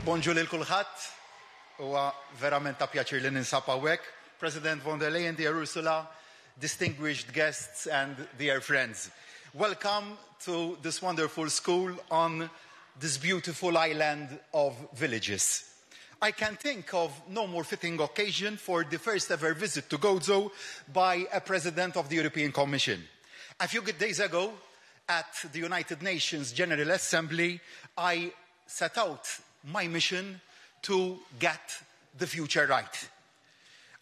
Bonġu lil kulħadd. Huwa verament ta' pjaċir li ninsab hawnhekk. President von der Leyen, dear Ursula, distinguished guests and dear friends. Welcome to this wonderful school on this beautiful island of villages. I can think of no more fitting occasion for the first ever visit to Gozo by a president of the European Commission. A few good days ago, at the United Nations General Assembly, I set out my mission to get the future right.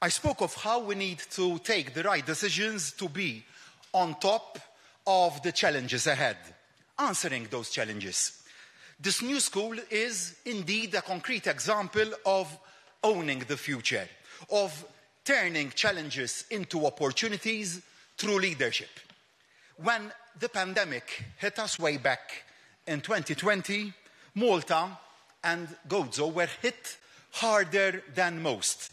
I spoke of how we need to take the right decisions to be on top of the challenges ahead, answering those challenges. This new school is indeed a concrete example of owning the future, of turning challenges into opportunities through leadership. When the pandemic hit us way back in 2020, Malta and Gozo were hit harder than most.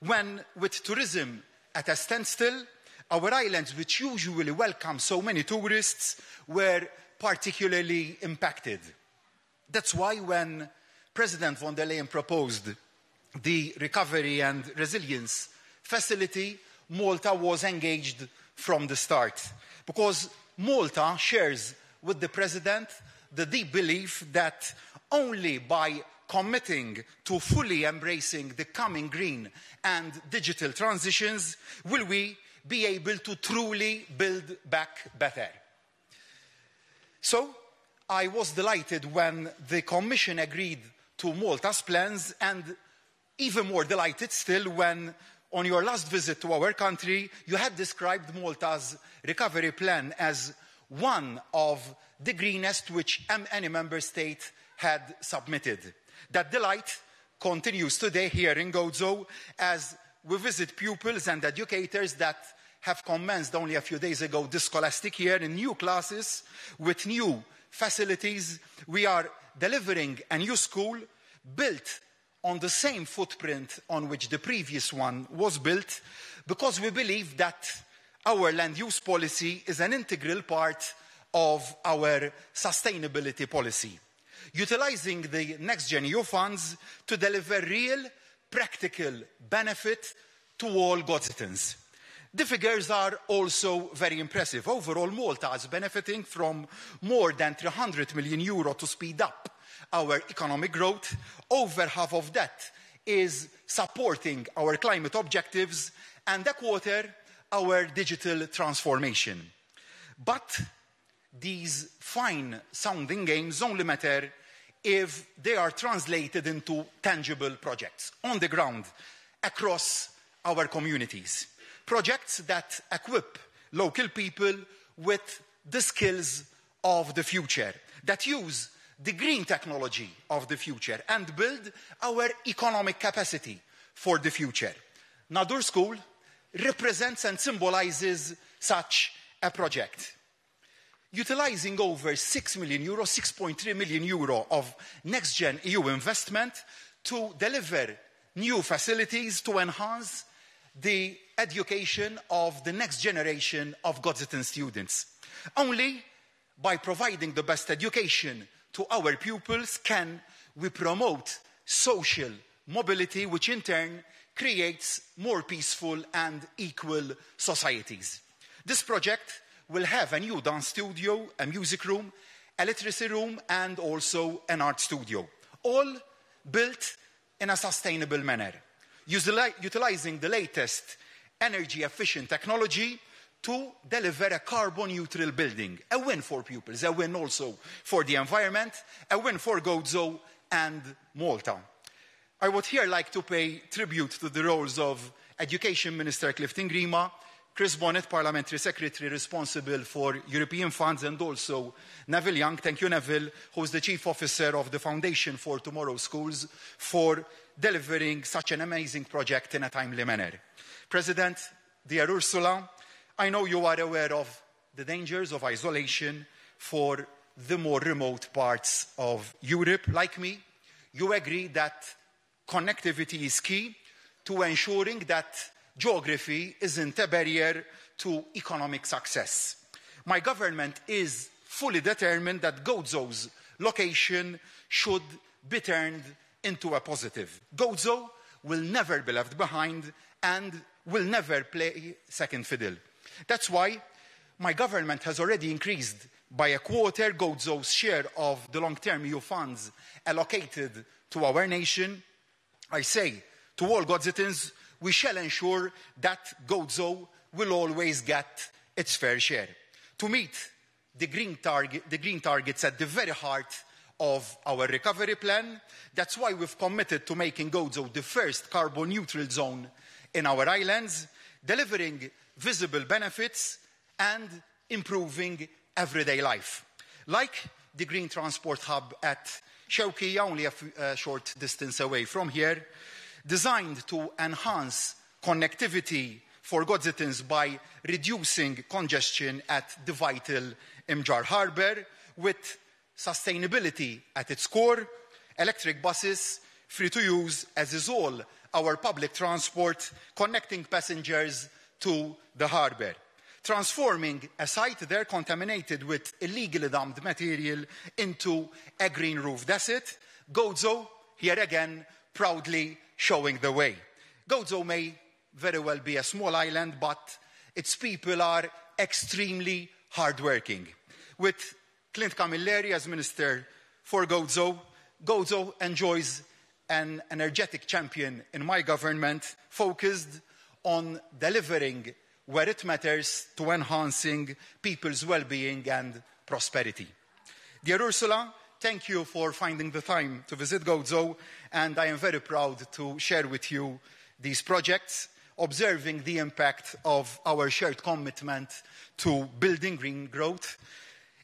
When, with tourism at a standstill, our islands, which usually welcome so many tourists, were particularly impacted. That's why when President von der Leyen proposed the Recovery and Resilience Facility, Malta was engaged from the start. Because Malta shares with the President the deep belief that only by committing to fully embracing the coming green and digital transitions will we be able to truly build back better. So, I was delighted when the Commission agreed to Malta's plans, and even more delighted still when, on your last visit to our country, you had described Malta's recovery plan as one of the greenest which any member state had submitted. That delight continues today here in Gozo as we visit pupils and educators that have commenced only a few days ago this scholastic year in new classes with new facilities. We are delivering a new school built on the same footprint on which the previous one was built because we believe that our land use policy is an integral part of our sustainability policy, utilizing the Next Gen EU funds to deliver real, practical benefit to all Gozitans. The figures are also very impressive. Overall, Malta is benefiting from more than 300 million euro to speed up our economic growth. Over half of that is supporting our climate objectives and a quarter our digital transformation. But these fine sounding games only matter if they are translated into tangible projects on the ground across our communities. Projects that equip local people with the skills of the future, that use the green technology of the future and build our economic capacity for the future. Nadur School represents and symbolizes such a project utilizing over 6 million euro, 6.3 million euro of next gen EU investment to deliver new facilities to enhance the education of the next generation of Godzitan students. Only by providing the best education to our pupils can we promote social mobility, which in turn creates more peaceful and equal societies. This project will have a new dance studio, a music room, a literacy room, and also an art studio, all built in a sustainable manner, utilizing the latest energy efficient technology to deliver a carbon neutral building. A win for pupils, a win also for the environment, a win for Gozo and Malta. I would here like to pay tribute to the roles of Education Minister Clifton Grima, Chris Bonnet, Parliamentary Secretary responsible for European funds, and also Neville Young. Thank you, Neville, who is the Chief Officer of the Foundation for Tomorrow Schools, for delivering such an amazing project in a timely manner. President, dear Ursula, I know you are aware of the dangers of isolation for the more remote parts of Europe. Like me, you agree that connectivity is key to ensuring that geography isn't a barrier to economic success. My government is fully determined that Gozo's location should be turned into a positive. Gozo will never be left behind and will never play second fiddle. That's why my government has already increased by a quarter Gozo's share of the long-term EU funds allocated to our nation. I say to all Gozitans, we shall ensure that Gozo will always get its fair share. To meet the green, target, the green targets at the very heart of our recovery plan, that's why we've committed to making Gozo the first carbon neutral zone in our islands, delivering visible benefits and improving everyday life. Like the green transport hub at Shawkija, only a, a uh, short distance away from here, designed to enhance connectivity for Godzitans by reducing congestion at the vital Imjar Harbour with sustainability at its core, electric buses free to use, as is all our public transport, connecting passengers to the harbour. Transforming a site there contaminated with illegally dumped material into a green roof. That's it. Gozo, here again, proudly showing the way. Gozo may very well be a small island, but its people are extremely hardworking. With Clint Camilleri as Minister for Gozo, Gozo enjoys an energetic champion in my government focused on delivering where it matters to enhancing people's well-being and prosperity. Dear Ursula, thank you for finding the time to visit Gozo, and I am very proud to share with you these projects, observing the impact of our shared commitment to building green growth.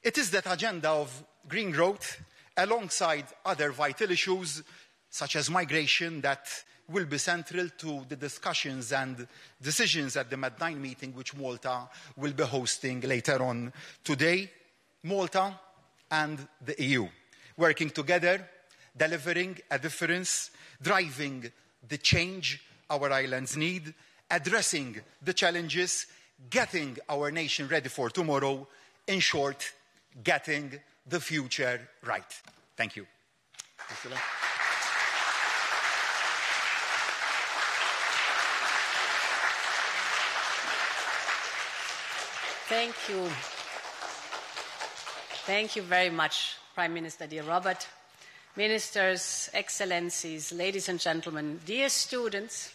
It is that agenda of green growth, alongside other vital issues, such as migration, that will be central to the discussions and decisions at the MED9 meeting, which Malta will be hosting later on today. Malta and the EU, working together, delivering a difference, driving the change our islands need, addressing the challenges, getting our nation ready for tomorrow, in short, getting the future right. Thank you. Thank you. Thank you Thank you very much, Prime Minister, dear Robert. Ministers, Excellencies, ladies and gentlemen, dear students,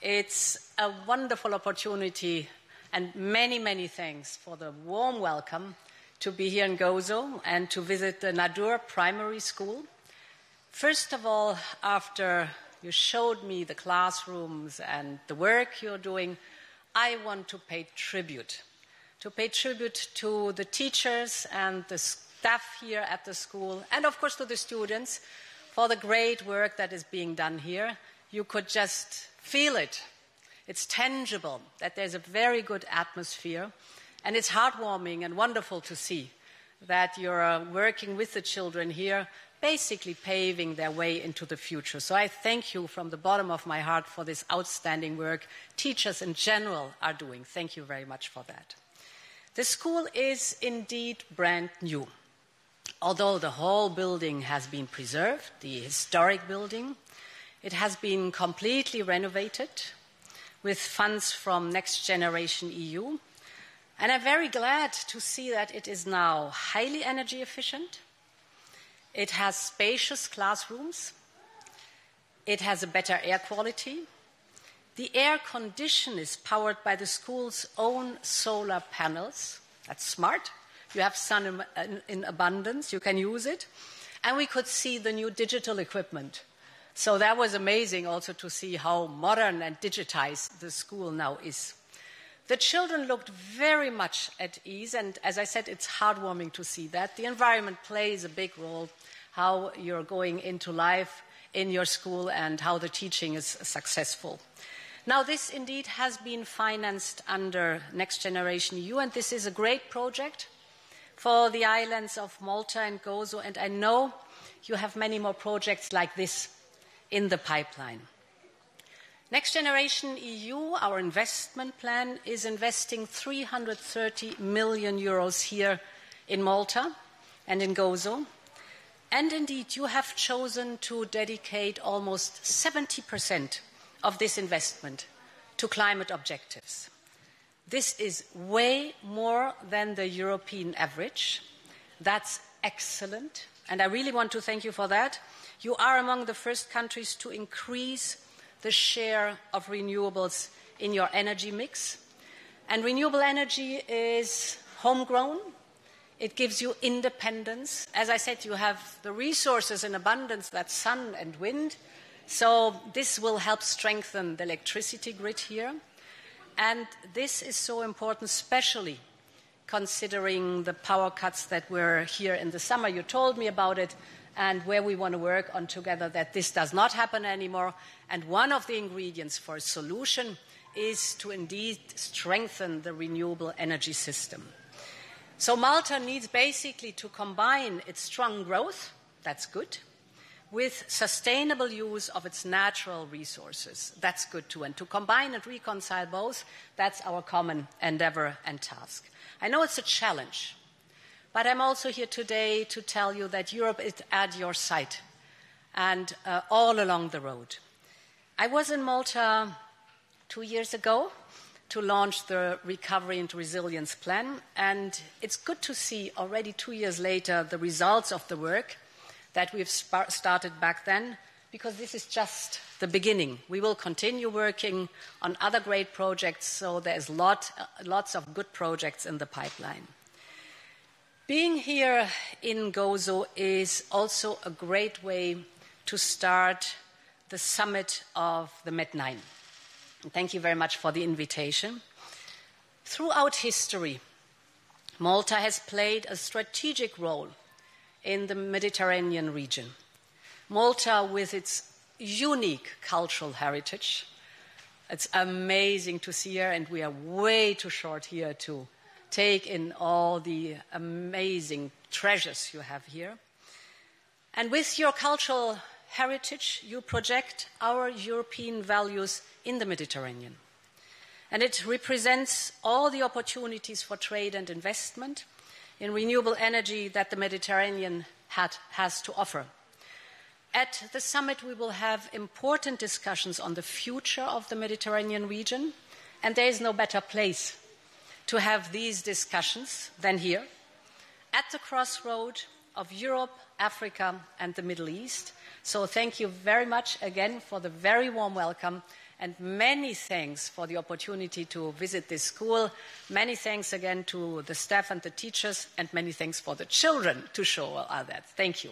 it's a wonderful opportunity and many, many thanks for the warm welcome to be here in Gozo and to visit the Nadur Primary School. First of all, after you showed me the classrooms and the work you're doing, I want to pay tribute to pay tribute to the teachers and the staff here at the school, and of course to the students for the great work that is being done here. You could just feel it. It's tangible that there's a very good atmosphere, and it's heartwarming and wonderful to see that you're uh, working with the children here, basically paving their way into the future. So I thank you from the bottom of my heart for this outstanding work teachers in general are doing. Thank you very much for that. The school is indeed brand new. Although the whole building has been preserved, the historic building, it has been completely renovated with funds from Next Generation EU. And I'm very glad to see that it is now highly energy efficient. It has spacious classrooms. It has a better air quality. The air condition is powered by the school's own solar panels. That's smart. You have sun in, in, abundance, you can use it. And we could see the new digital equipment. So that was amazing also to see how modern and digitized the school now is. The children looked very much at ease, and as I said, it's heartwarming to see that. The environment plays a big role, how you're going into life in your school and how the teaching is successful. Now, this indeed has been financed under Next Generation EU, and this is a great project for the islands of Malta and Gozo, and I know you have many more projects like this in the pipeline. Next Generation EU, our investment plan, is investing 330 million euros here in Malta and in Gozo. And indeed, you have chosen to dedicate almost 70% of this investment to climate objectives. This is way more than the European average. That's excellent. And I really want to thank you for that. You are among the first countries to increase the share of renewables in your energy mix. And renewable energy is homegrown. It gives you independence. As I said, you have the resources in abundance that's sun and wind. So this will help strengthen the electricity grid here. And this is so important, especially considering the power cuts that were here in the summer. You told me about it and where we want to work on together that this does not happen anymore. And one of the ingredients for a solution is to indeed strengthen the renewable energy system. So Malta needs basically to combine its strong growth, that's good, with sustainable use of its natural resources. That's good too. And to combine and reconcile both, that's our common endeavor and task. I know it's a challenge, but I'm also here today to tell you that Europe is at your side and uh, all along the road. I was in Malta two years ago to launch the Recovery and Resilience Plan, and it's good to see already two years later the results of the work that we've started back then, because this is just the beginning. We will continue working on other great projects, so there's lot, lots of good projects in the pipeline. Being here in Gozo is also a great way to start the summit of the Med9. Thank you very much for the invitation. Throughout history, Malta has played a strategic role in the Mediterranean region. Malta, with its unique cultural heritage, it's amazing to see here, and we are way too short here to take in all the amazing treasures you have here. And with your cultural heritage, you project our European values in the Mediterranean. And it represents all the opportunities for trade and investment in renewable energy that the Mediterranean had, has to offer. At the summit, we will have important discussions on the future of the Mediterranean region, and there is no better place to have these discussions than here, at the crossroad of Europe, Africa, and the Middle East. So, thank you very much again for the very warm welcome and many thanks for the opportunity to visit this school. Many thanks again to the staff and the teachers, and many thanks for the children to show all that. Thank you.